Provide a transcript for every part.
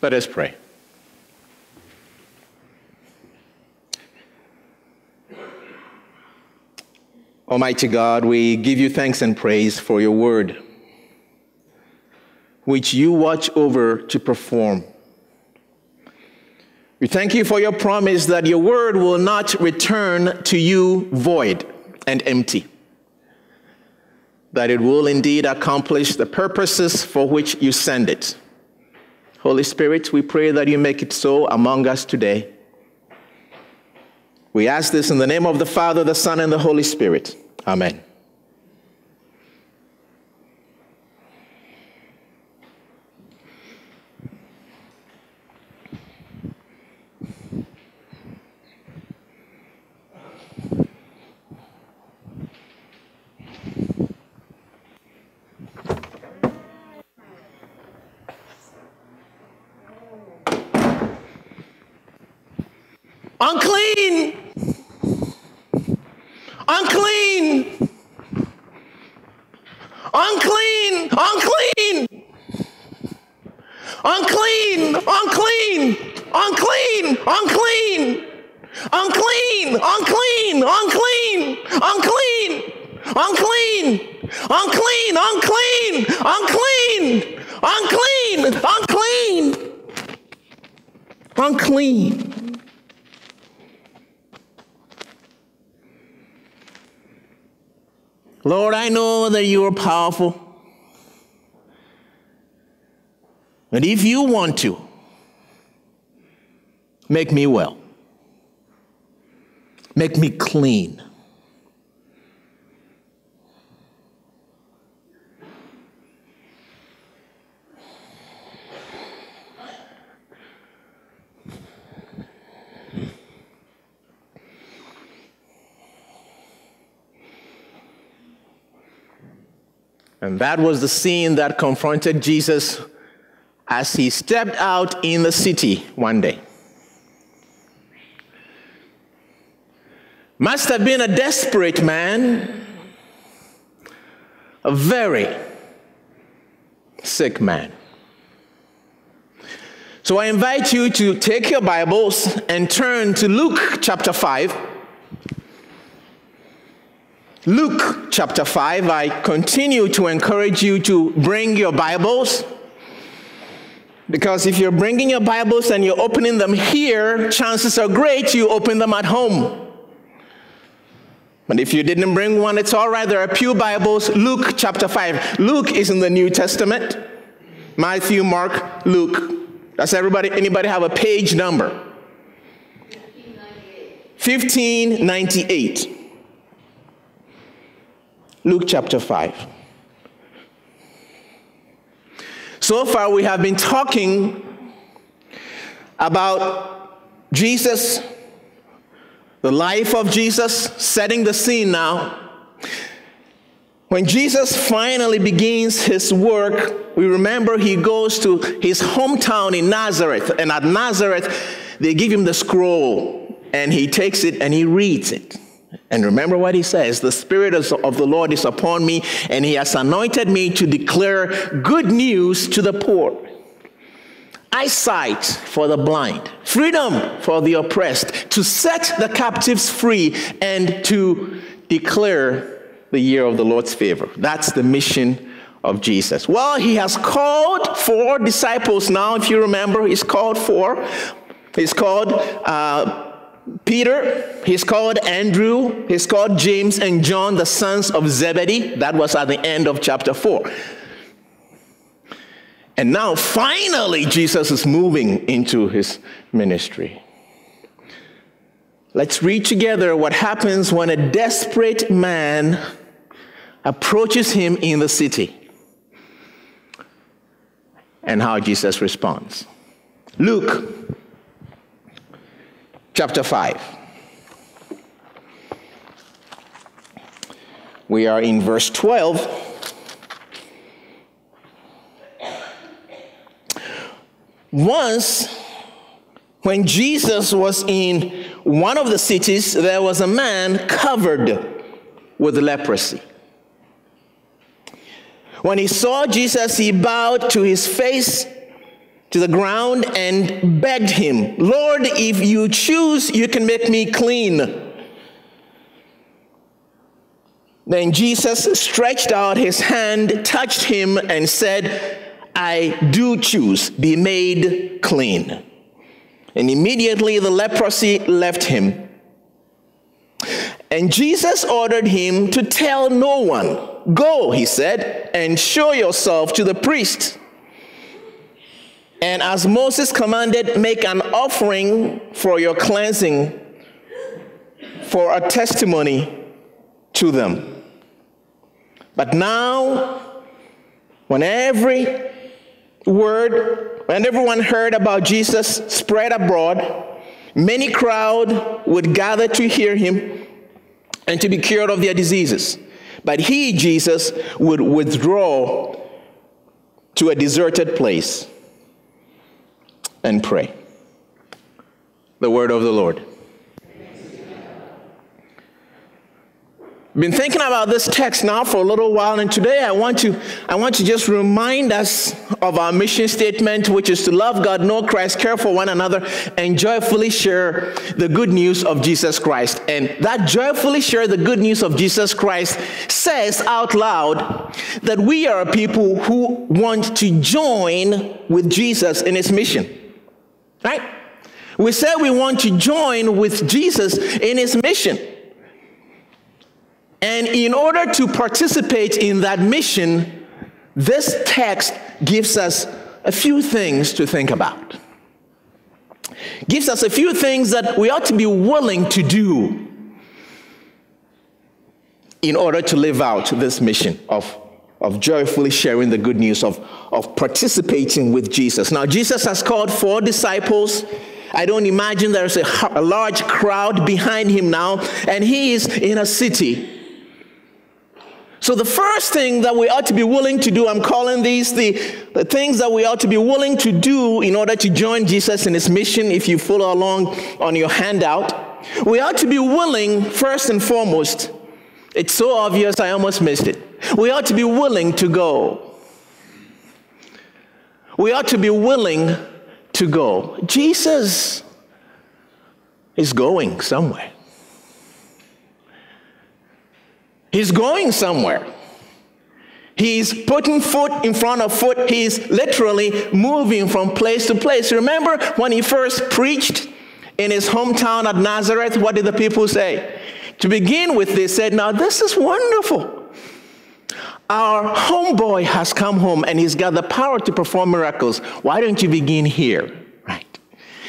Let us pray. Almighty God, we give you thanks and praise for your word, which you watch over to perform. We thank you for your promise that your word will not return to you void and empty, that it will indeed accomplish the purposes for which you send it. Holy Spirit, we pray that you make it so among us today. We ask this in the name of the Father, the Son, and the Holy Spirit. Amen. Unclean! Unclean! Unclean! Unclean! Unclean! Unclean! Unclean! Unclean! Unclean! Unclean! Unclean! Unclean! Unclean! Unclean! Unclean! Unclean! Unclean! Unclean! Unclean! Lord, I know that you are powerful. But if you want to, make me well. Make me clean. And that was the scene that confronted Jesus as he stepped out in the city one day. Must have been a desperate man, a very sick man. So I invite you to take your Bibles and turn to Luke chapter 5. Luke chapter 5, I continue to encourage you to bring your Bibles. Because if you're bringing your Bibles and you're opening them here, chances are great you open them at home. But if you didn't bring one, it's all right. There are Pew Bibles, Luke chapter 5. Luke is in the New Testament. Matthew, Mark, Luke. Does everybody, anybody have a page number? 1598. 1598. Luke chapter 5. So far, we have been talking about Jesus, the life of Jesus, setting the scene now. When Jesus finally begins his work, we remember he goes to his hometown in Nazareth, and at Nazareth, they give him the scroll, and he takes it and he reads it. And remember what he says the Spirit of the Lord is upon me, and he has anointed me to declare good news to the poor, eyesight for the blind, freedom for the oppressed, to set the captives free, and to declare the year of the Lord's favor. That's the mission of Jesus. Well, he has called four disciples now, if you remember, he's called four. He's called. Uh, Peter, he's called Andrew, he's called James and John, the sons of Zebedee. That was at the end of chapter 4. And now, finally, Jesus is moving into his ministry. Let's read together what happens when a desperate man approaches him in the city and how Jesus responds. Luke chapter 5. We are in verse 12. Once, when Jesus was in one of the cities, there was a man covered with leprosy. When he saw Jesus, he bowed to his face to the ground and begged him, Lord, if you choose, you can make me clean. Then Jesus stretched out his hand, touched him, and said, I do choose, be made clean. And immediately the leprosy left him. And Jesus ordered him to tell no one. Go, he said, and show yourself to the priest. And as Moses commanded, make an offering for your cleansing for a testimony to them. But now, when every word, when everyone heard about Jesus spread abroad, many crowd would gather to hear him and to be cured of their diseases. But he, Jesus, would withdraw to a deserted place and pray. The word of the Lord. Been thinking about this text now for a little while, and today I want to I want to just remind us of our mission statement, which is to love God, know Christ, care for one another, and joyfully share the good news of Jesus Christ. And that joyfully share the good news of Jesus Christ says out loud that we are people who want to join with Jesus in his mission. Right? We said we want to join with Jesus in his mission. And in order to participate in that mission, this text gives us a few things to think about. Gives us a few things that we ought to be willing to do in order to live out this mission of, of joyfully sharing the good news, of, of participating with Jesus. Now, Jesus has called four disciples. I don't imagine there's a, a large crowd behind him now, and he is in a city so, the first thing that we ought to be willing to do, I'm calling these the, the things that we ought to be willing to do in order to join Jesus in his mission. If you follow along on your handout, we ought to be willing, first and foremost, it's so obvious I almost missed it. We ought to be willing to go. We ought to be willing to go. Jesus is going somewhere. He's going somewhere. He's putting foot in front of foot. He's literally moving from place to place. Remember when he first preached in his hometown at Nazareth? What did the people say? To begin with, they said, Now this is wonderful. Our homeboy has come home and he's got the power to perform miracles. Why don't you begin here? Right.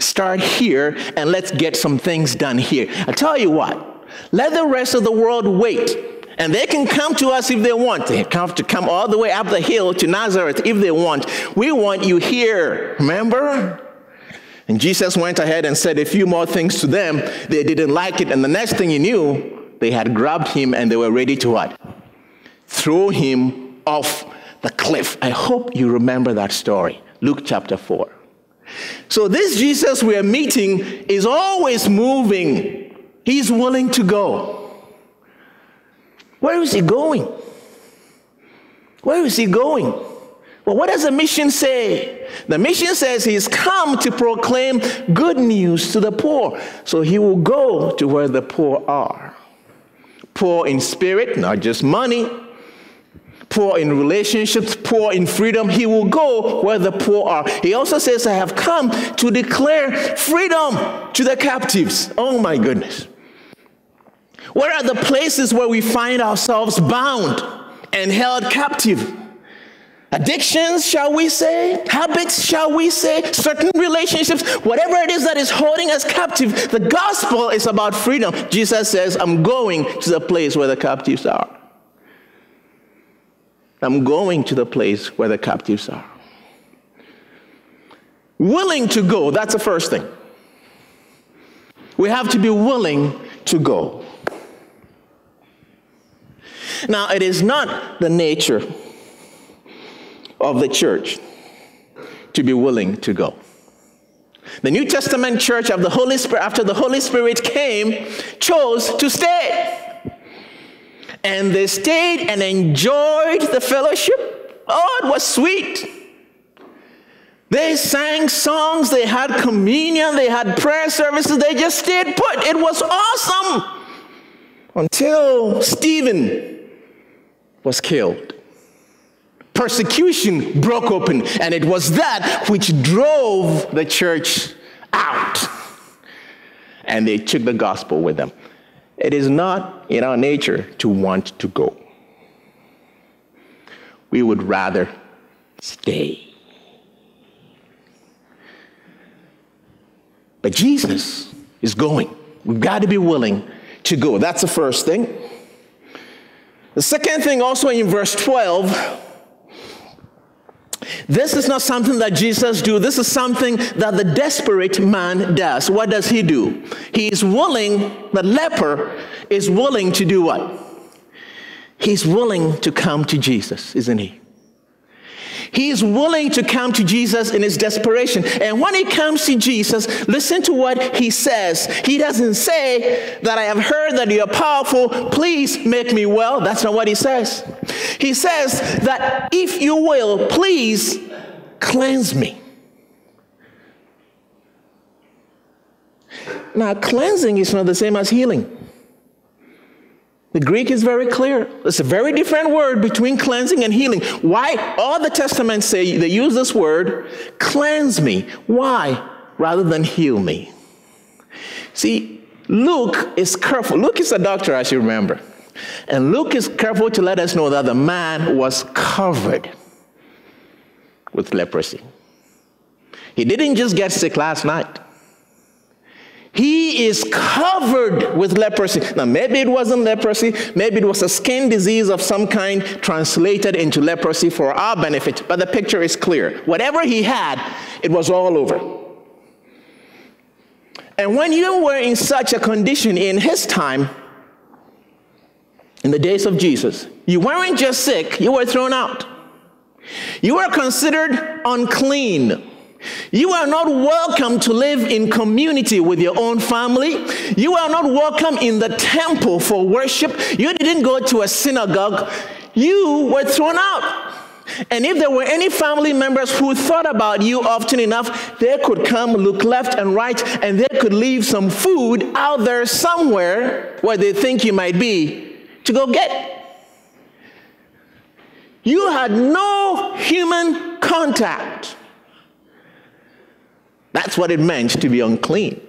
Start here and let's get some things done here. I tell you what, let the rest of the world wait and they can come to us if they want. They have to come all the way up the hill to Nazareth if they want. We want you here, remember? And Jesus went ahead and said a few more things to them. They didn't like it. And the next thing you knew, they had grabbed him and they were ready to what? Throw him off the cliff. I hope you remember that story. Luke chapter 4. So, this Jesus we are meeting is always moving, he's willing to go. Where is he going? Where is he going? Well, what does the mission say? The mission says he's come to proclaim good news to the poor. So he will go to where the poor are. Poor in spirit, not just money. Poor in relationships, poor in freedom. He will go where the poor are. He also says, I have come to declare freedom to the captives. Oh my goodness. Where are the places where we find ourselves bound and held captive? Addictions, shall we say? Habits, shall we say? Certain relationships, whatever it is that is holding us captive, the gospel is about freedom. Jesus says, I'm going to the place where the captives are. I'm going to the place where the captives are. Willing to go, that's the first thing. We have to be willing to go. Now, it is not the nature of the church to be willing to go. The New Testament church of the Holy Spirit, after the Holy Spirit came, chose to stay. And they stayed and enjoyed the fellowship. Oh, it was sweet. They sang songs, they had communion, they had prayer services, they just stayed put. It was awesome until Stephen was killed. Persecution broke open, and it was that which drove the church out. And they took the gospel with them. It is not in our nature to want to go. We would rather stay. But Jesus is going. We've got to be willing to go. That's the first thing. The second thing, also in verse 12, this is not something that Jesus do. This is something that the desperate man does. What does he do? He is willing, the leper is willing to do what? He's willing to come to Jesus, isn't he? He is willing to come to Jesus in his desperation. And when he comes to Jesus, listen to what he says. He doesn't say that I have heard that you're powerful, please make me well. That's not what he says. He says that if you will, please cleanse me. Now, cleansing is not the same as healing. The Greek is very clear. It's a very different word between cleansing and healing. Why? All the testaments say they use this word, cleanse me. Why? Rather than heal me. See, Luke is careful. Luke is a doctor, as you remember. And Luke is careful to let us know that the man was covered with leprosy. He didn't just get sick last night. He is covered with leprosy. Now, maybe it wasn't leprosy, maybe it was a skin disease of some kind translated into leprosy for our benefit, but the picture is clear. Whatever he had, it was all over. And when you were in such a condition in his time, in the days of Jesus, you weren't just sick, you were thrown out. You were considered unclean. You are not welcome to live in community with your own family. You are not welcome in the temple for worship. You didn't go to a synagogue. You were thrown out. And if there were any family members who thought about you often enough, they could come, look left and right, and they could leave some food out there somewhere where they think you might be to go get. You had no human contact. That's what it meant to be unclean.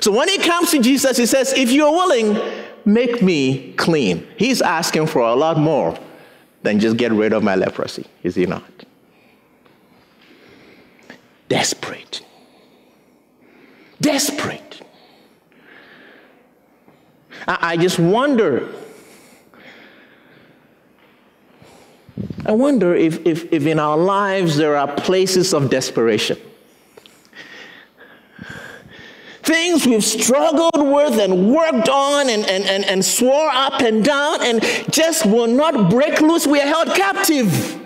So when he comes to Jesus, he says, If you're willing, make me clean. He's asking for a lot more than just get rid of my leprosy, is he not? Desperate. Desperate. I, I just wonder I wonder if, if, if in our lives there are places of desperation. Things we've struggled with and worked on and, and, and, and swore up and down and just will not break loose. We are held captive.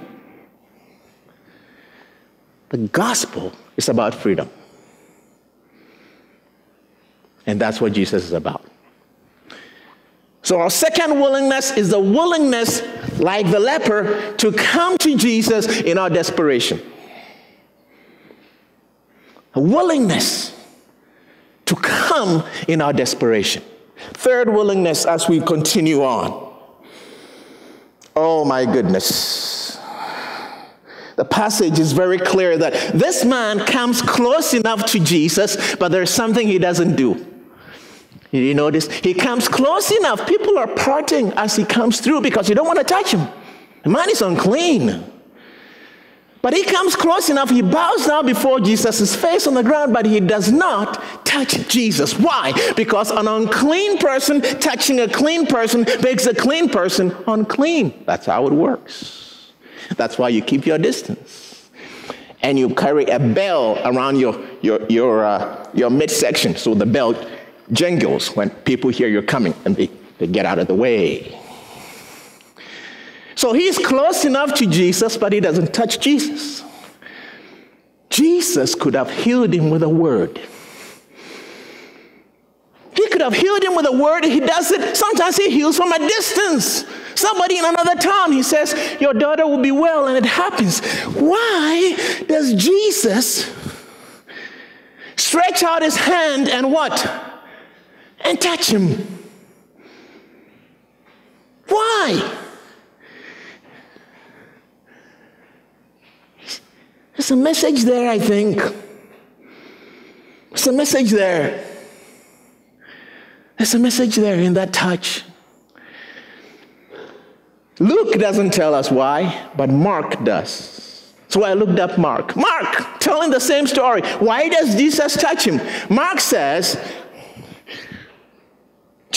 The gospel is about freedom. And that's what Jesus is about. So, our second willingness is the willingness, like the leper, to come to Jesus in our desperation. A willingness to come in our desperation. Third willingness as we continue on. Oh my goodness. The passage is very clear that this man comes close enough to Jesus, but there's something he doesn't do. You notice? He comes close enough. People are parting as he comes through because you don't want to touch him. The man is unclean. But he comes close enough, he bows down before Jesus' face on the ground, but he does not touch Jesus. Why? Because an unclean person touching a clean person makes a clean person unclean. That's how it works. That's why you keep your distance. And you carry a bell around your, your, your, uh, your midsection so the bell jingles when people hear you're coming and they, they get out of the way. So he's close enough to Jesus, but he doesn't touch Jesus. Jesus could have healed him with a word. He could have healed him with a word. He does it. Sometimes he heals from a distance. Somebody in another town, he says, Your daughter will be well, and it happens. Why does Jesus stretch out his hand and what? And touch him? Why? There's a message there, I think. There's a message there. There's a message there in that touch. Luke doesn't tell us why, but Mark does. So I looked up Mark. Mark, telling the same story. Why does Jesus touch him? Mark says,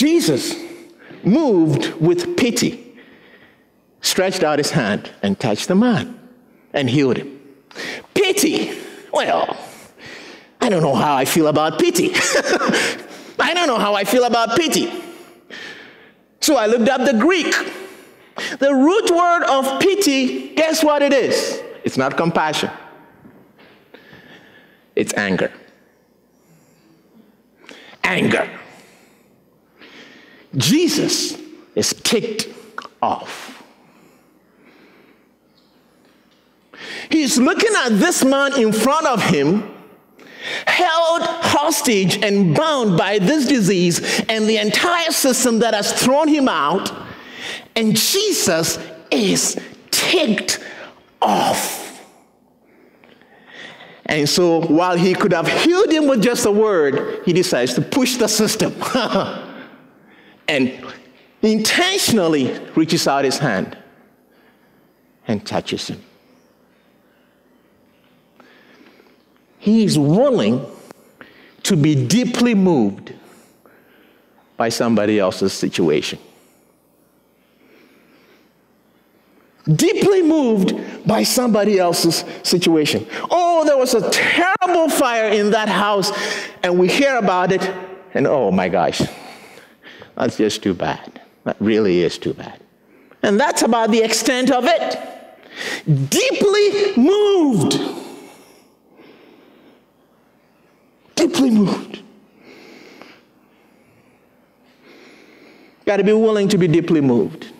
Jesus, moved with pity, stretched out his hand and touched the man and healed him. Pity. Well, I don't know how I feel about pity. I don't know how I feel about pity. So I looked up the Greek. The root word of pity, guess what it is? It's not compassion, it's anger. Anger. Jesus is ticked off. He's looking at this man in front of him, held hostage and bound by this disease and the entire system that has thrown him out, and Jesus is ticked off. And so while he could have healed him with just a word, he decides to push the system and intentionally reaches out his hand and touches him. he is willing to be deeply moved by somebody else's situation. Deeply moved by somebody else's situation. Oh, there was a terrible fire in that house, and we hear about it, and oh my gosh, that's just too bad. That really is too bad. And that's about the extent of it. Deeply moved deeply moved. Got to be willing to be deeply moved.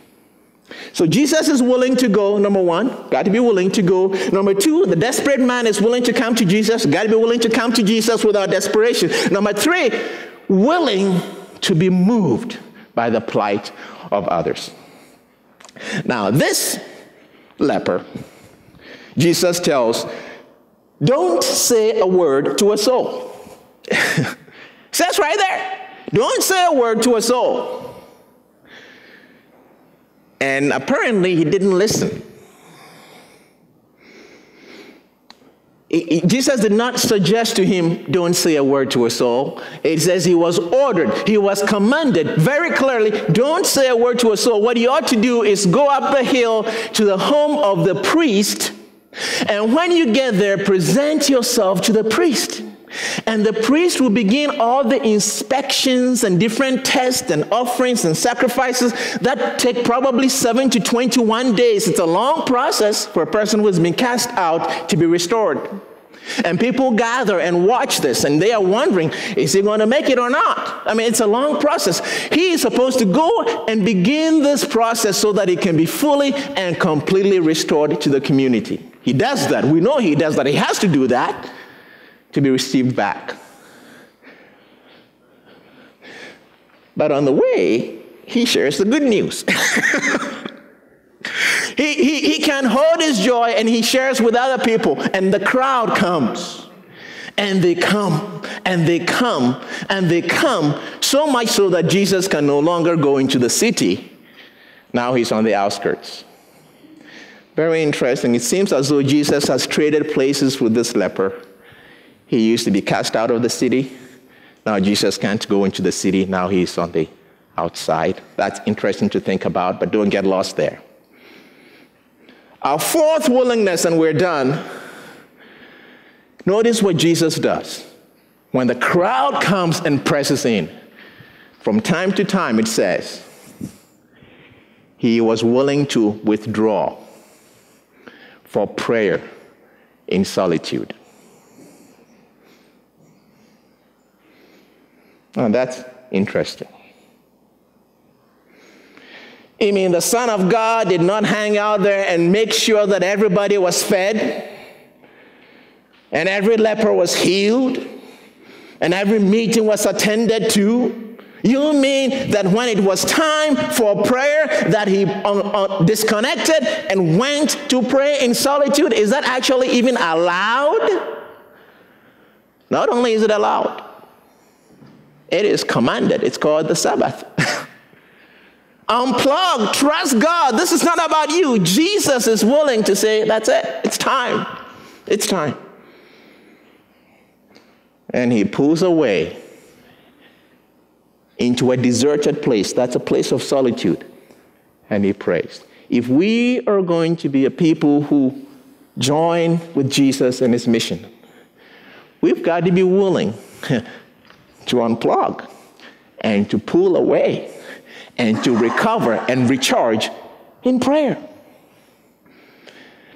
So Jesus is willing to go, number one, got to be willing to go. Number two, the desperate man is willing to come to Jesus, got to be willing to come to Jesus without desperation. Number three, willing to be moved by the plight of others. Now, this leper, Jesus tells, don't say a word to a soul. Says right there. Don't say a word to a soul. And apparently he didn't listen. Jesus did not suggest to him, don't say a word to a soul. It says he was ordered, he was commanded very clearly, don't say a word to a soul. What he ought to do is go up the hill to the home of the priest, and when you get there, present yourself to the priest. And the priest will begin all the inspections and different tests and offerings and sacrifices that take probably 7 to 21 days. It's a long process for a person who has been cast out to be restored. And people gather and watch this, and they are wondering, is he going to make it or not? I mean, it's a long process. He is supposed to go and begin this process so that he can be fully and completely restored to the community. He does that. We know he does that. He has to do that to be received back. But on the way, he shares the good news. he, he, he can hold his joy and he shares with other people, and the crowd comes. And they come, and they come, and they come, so much so that Jesus can no longer go into the city. Now he's on the outskirts. Very interesting. It seems as though Jesus has traded places with this leper. He used to be cast out of the city. Now Jesus can't go into the city. Now he's on the outside. That's interesting to think about, but don't get lost there. Our fourth willingness, and we're done. Notice what Jesus does. When the crowd comes and presses in, from time to time it says, he was willing to withdraw for prayer in solitude. Oh, that's interesting. You mean the Son of God did not hang out there and make sure that everybody was fed? And every leper was healed? And every meeting was attended to? You mean that when it was time for prayer that he uh, uh, disconnected and went to pray in solitude? Is that actually even allowed? Not only is it allowed, it is commanded. It's called the Sabbath. Unplug, trust God. This is not about you. Jesus is willing to say, That's it, it's time. It's time. And he pulls away into a deserted place. That's a place of solitude. And he prays. If we are going to be a people who join with Jesus and his mission, we've got to be willing to unplug and to pull away and to recover and recharge in prayer.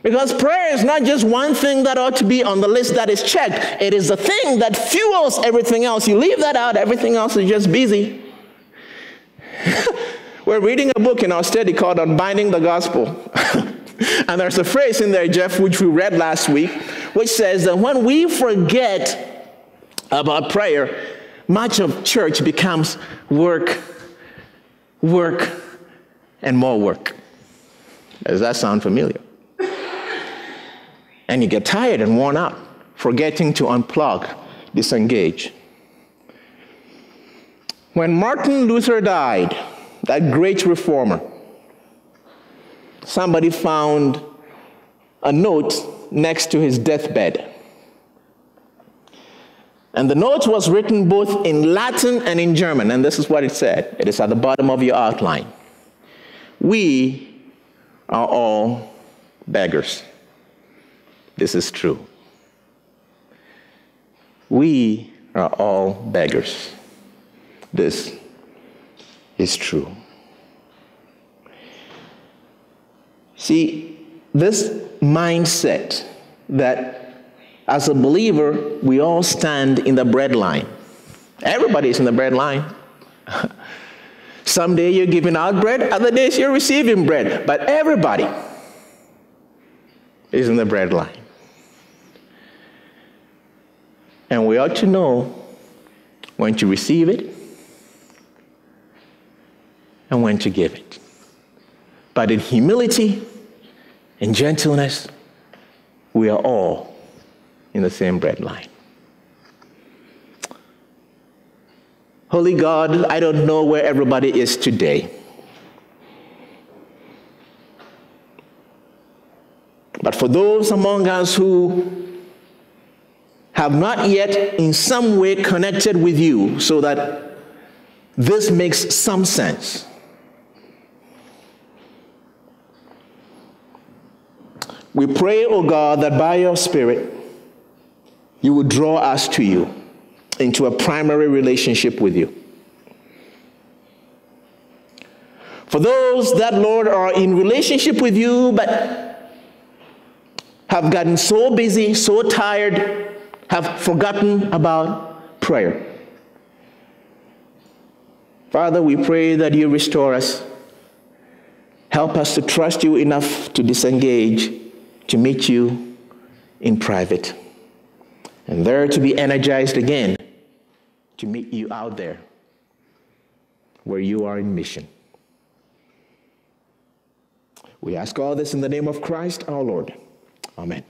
Because prayer is not just one thing that ought to be on the list that is checked, it is the thing that fuels everything else. You leave that out, everything else is just busy. We're reading a book in our study called Unbinding the Gospel. and there's a phrase in there, Jeff, which we read last week, which says that when we forget about prayer, much of church becomes work, work, and more work. Does that sound familiar? and you get tired and worn out, forgetting to unplug, disengage. When Martin Luther died, that great reformer, somebody found a note next to his deathbed. And the note was written both in Latin and in German, and this is what it said. It is at the bottom of your outline. We are all beggars. This is true. We are all beggars. This is true. See, this mindset that as a believer, we all stand in the bread line. Everybody is in the bread line. Some day you're giving out bread, other days you're receiving bread, but everybody is in the bread line. And we ought to know when to receive it and when to give it. But in humility and gentleness, we are all in the same bread line. Holy God, I don't know where everybody is today. But for those among us who have not yet in some way connected with you so that this makes some sense. We pray, O oh God, that by your Spirit, you will draw us to you into a primary relationship with you. For those that, Lord, are in relationship with you but have gotten so busy, so tired, have forgotten about prayer. Father, we pray that you restore us. Help us to trust you enough to disengage, to meet you in private, and there to be energized again to meet you out there where you are in mission. We ask all this in the name of Christ our Lord. Amen.